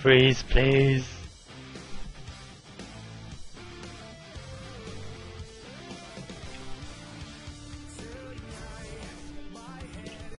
Freeze, please.